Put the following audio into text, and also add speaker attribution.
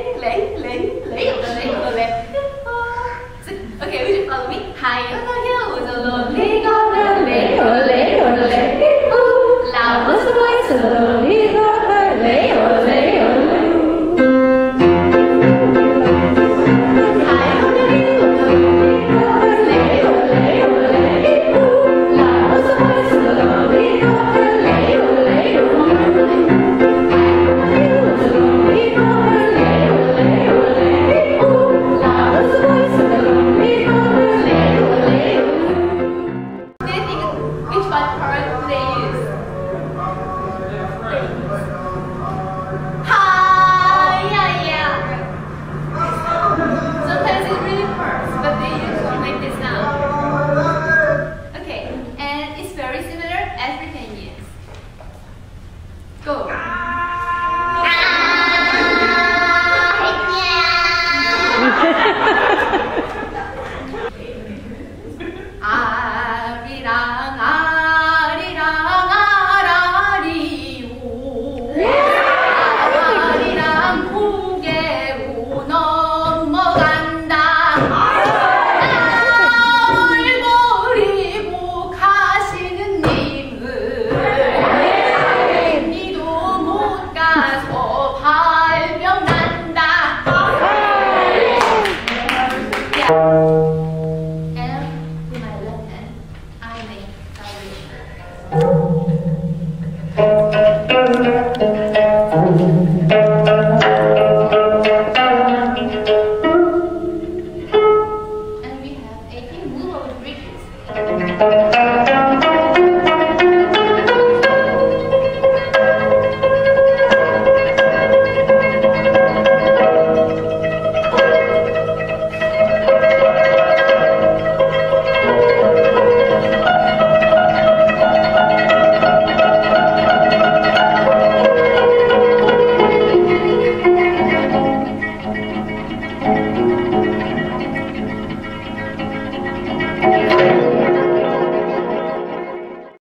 Speaker 1: lei, lei, lei, And with my left hand, I make And we have 18 movable bridges.